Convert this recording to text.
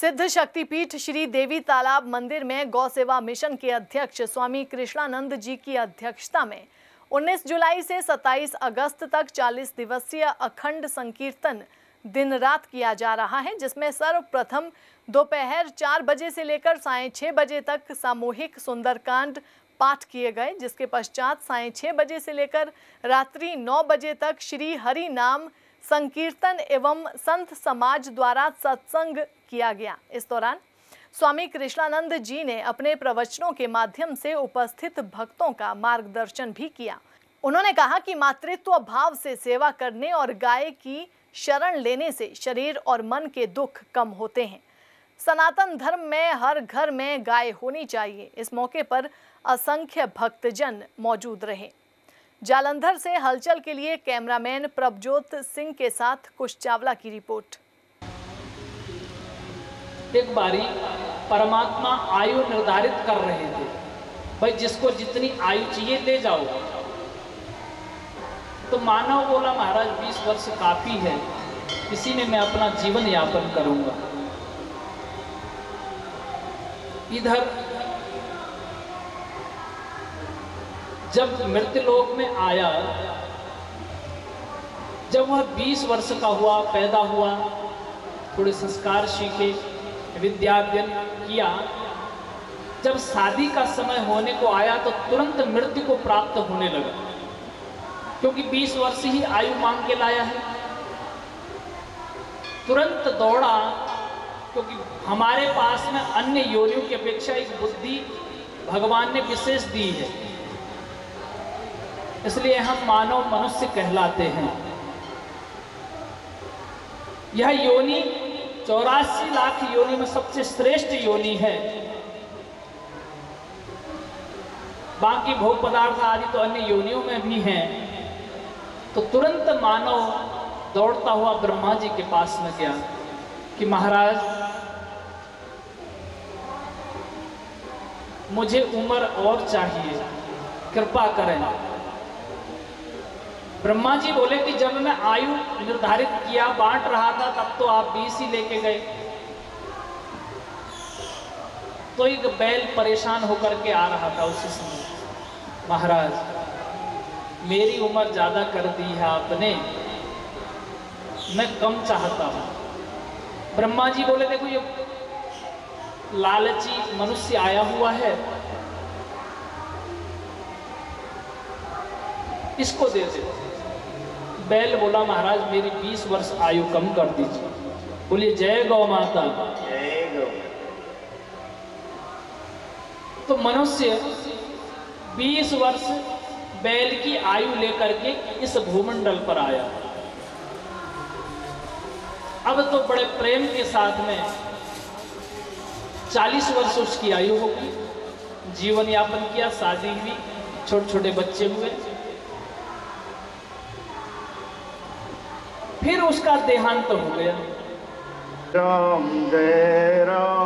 सिद्ध शक्तिपीठ श्री देवी तालाब मंदिर में गौ सेवा मिशन के अध्यक्ष स्वामी कृष्णानंद जी की अध्यक्षता में 19 जुलाई से 27 अगस्त तक 40 दिवसीय अखंड संकीर्तन दिन रात किया जा रहा है, जिसमें सर्वप्रथम दोपहर चार बजे से लेकर साय छः बजे तक सामूहिक सुंदरकांड पाठ किए गए, जिसके पश्चात साय छः बजे से लेकर रात्रि नौ बजे तक श्री हरि नाम संकीर्तन एवं संत समाज द्वारा सत्संग किया गया। इस दौरान स्वामी कृष्णानंद जी ने अपने प्रवचनों के माध्यम से उपस्थित भक्तों का मार्गदर्शन भी किया। उन्होंने कहा कि मातृत्व भाव से सेवा करने और गाय की शरण लेने से शरीर और मन के दुख कम होते हैं। सनातन धर्म में हर घर में गाय होनी चाहिए। इस मौके पर असंख्य भक्तजन मौजूद रहे। जालंधर से हलचल के लिए कैमरामैन प्रभजोत सिंह के साथ कुश चावला की रिपोर्ट। एक बारी परमात्मा आयु निर्धारित कर रहे थे। भाई, जिसको जितनी आयु चाहिए, ले जाओ। तो मानव बोला, महाराज 20 वर्ष काफ़ी है। इसी में मैं अपना जीवन यापन करूँगा। इधर, जब मृत्यु लोक में आया, जब वह 20 वर्ष का हुआ, पैदा हुआ, थोड़े संस्कार सीखे विद्याध्ययन किया। जब शादी का समय होने को आया तो तुरंत मृत्यु को प्राप्त होने लगा। क्योंकि 20 वर्ष ही आयु मांग के लाया है। तुरंत दौड़ा, क्योंकि हमारे पास में अन्य योनियों की अपेक्षा एक बुद्धि भगवान ने विशेष दी है। इसलिए हम मानव मनुष्य कहलाते हैं। यह योनि चौरासी लाख योनि में सबसे श्रेष्ठ योनि है। बाकी भोग पदार्थ आदि तो अन्य योनियों में भी हैं। तो तुरंत मानव दौड़ता हुआ ब्रह्मा जी के पास में गया कि महाराज, मुझे उम्र और चाहिए, कृपा करें। ब्रह्मा जी बोले कि जब मैं आयु निर्धारित किया, बांट रहा था, तब तो आप बीस ही लेके गए। तो एक बैल परेशान होकर के आ रहा था उसी समय। महाराज, मेरी उम्र ज़्यादा कर दी है आपने। मैं कम चाहता हूँ। ब्रह्मा जी बोले, देखो, ये लालची मनुष्य आया हुआ है। इसको दे दे। बैल बोला महाराज मेरी 20 वर्ष आयु कम कर दीजिए। बोलिए जय गौ माता तो मनुष्य 20 वर्ष बैल की आयु लेकर के इस भूमंडल पर आया। अब तो बड़े प्रेम के साथ में 40 वर्ष उसकी आयु होगी जीवन यापन किया शादी हुई छोटे छोटे बच्चे हुए। फिर उसका देहांत हो गया। राम जय राम।